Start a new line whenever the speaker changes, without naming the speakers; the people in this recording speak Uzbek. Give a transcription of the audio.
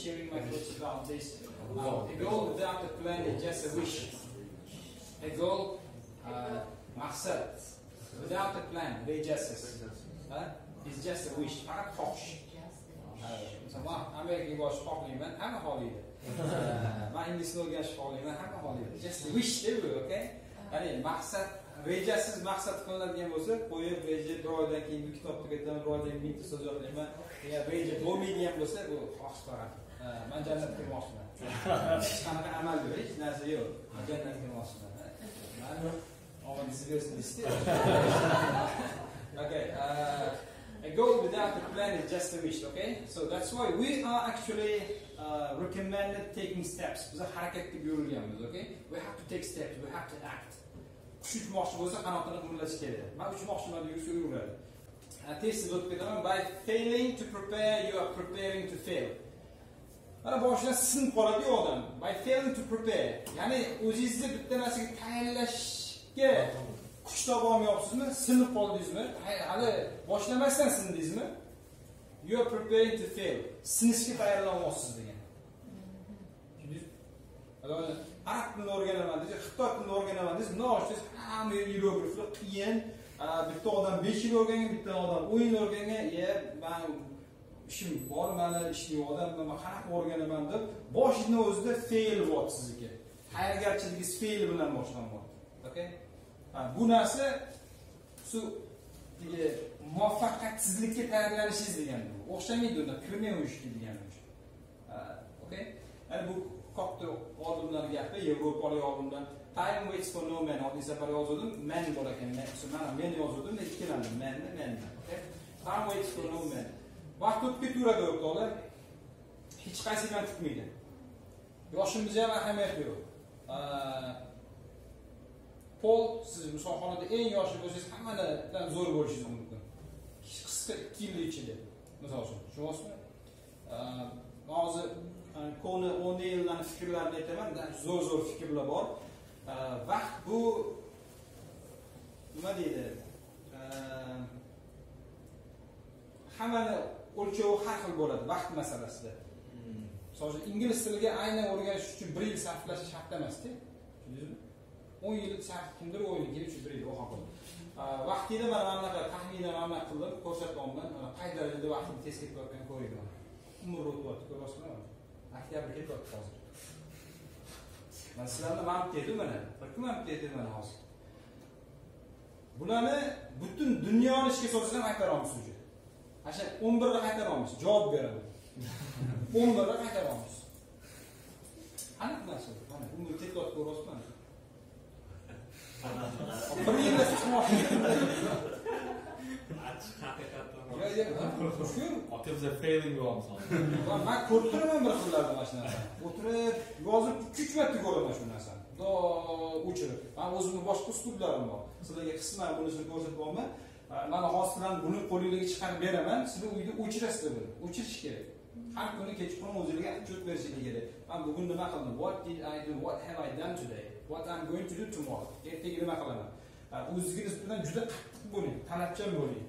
sharing my thoughts about this. Uh, a goal without a plan is just a wish. A goal, uh, maqsad without a plan, rejasiz. Uh, is just a wish. Faqat xohish. Masalan, man Amerikaga borishni xohlayman, hamma xohlaydi. Man inglizni o'rganishni xohlayman, hamma xohlaydi. Just a wish bu, okay? Ya'ni maqsad rejasiz maqsad qilinadigan bo'lsa, qo'yib reja bir oydan keyin bu kitobni tugataman, bir oydan keyin mingta so'z yodlayman. Ya reja bo'lmaydigan bo'lsa, bu xohish faqat. Man jannatga kirmoqchiman. Hech qanaqa amal yo'q, hech narsa yo'q. Man jannatga kirmoqchiman. Man omadingiz bersin deysiz. Okay. Uh, a goal without a plan is just a wish, okay? So that's why we are actually uh, recommended taking steps. Biz harakatga buyurilganmiz, okay? We have to take steps, we have to act. Qush uchmoqchi bo'lsa qanotini qimirlatish kerak. Man uchmoqchiman yursa yuraveradi. Tezsiz o'tib ketaman. By failing to prepare, you are preparing to fail. Mana boshidan sinib qoladi odam. By failing to prepare, ya'ni o'zingizni bitta narsaga tayyorlashga kuch topa olmayapsizmi? Sinib qoldingizmi? Hali boshlamasdan sindingizmi? You are preparing to fail. Sinishga tayyorlanmoqsiz degan. Arab tilini o'rganaman desiz, Xitoy tilini o'rganaman desiz, nima hamma yurograflar qiyin. Bitta odam 5 yil o'rgangan, bitta odam o'n yil o'rgangan, "Ya, men ishim bor, mani ishni odam nima qanaqa o'rganaman" deb boshini o'zida fail bo'lyapti sizniki. Tayyorgarchiligingiz fail bilan boshlanyapti. Okay? bu narsa shu muvaffaqiyatsizlikka tayyorlanishingiz degani bu. O'xshamaydi unda kirmayverishki degani okay yani bu katta olimlar gapi yevropalik olimlar time waits for no man oddiy safar yozuvdim. Man bor ekan mana men yozuvdim ikkilandim. Manni manni okay time waits for no man. Vaqt o'tib ketaveradi o'rtoqlar. Hech qaysi bilan kutmaydi yoshimizni ham ahamiyati yo'q pol siz misolxonada eng yoshli bo'lsangiz hammadan zo'r bo'lishingiz mumkin. Qisqa ikki yil ichida. Misol uchun tushunyapsizmi hozir koni o'neyillarni fikrlarini aytaman zo'r zo'r fikrlar bor. Vaqt bu nima deydi? Hammani o'lchovi har xil bo'ladi vaqt masalasida. Misol uchun ingliz tiliga aynan o'rganish uchun bir yil sarflash shart emasda. Tushundingizmi? o'n yil sarf kimdir o'n yil kelib shu bir yil o'qib vaqtida mana mana bunaqa taxminan mana bunaqa qildim ko'rsatyapman mana qay darajada vaqtim tez ketayotganini ko'ringlar umr o'tyapti ko'ryapsizlarmi oktyabr ketyapti hozir. Mana sizlarni man dedi mana bir kun man dedi mana hozir. Bularni butun dunyoni ishga solsangiz ham qaytarolmaysiz уже ana shu o'n birni qaytarolmaysiz javob beraman. o'n birni qaytarolmaysiz aniq narsa mana umr ketyapti ko'ryapsiz mana bir yilda chiqmoqchi shu
Akımıza failing bo'lyapmiz
man ko'rib turaman bir xillarni mana shu narsani o'tirib yozib ikki uch marta ko'raman shu narsani. O'chirib. Man o'zimni boshqa uslublarim bor. Sizlarga qisman bunisini ko'rsatyapman mana hozirdan buni qo'linglarga chiqarib beraman sizni uyda o'chirasizlar buni. O'chirish kerak. Har kuni kechqurun o'zinglarga отчет berishingiz kerak. Man bugun nima qildim? What did i do? What have i done today? What i'm going to do tomorrow? Ertaga nima qilaman? O'zingizga ustidan juda qattiq bo'ling talabchan bo'ling.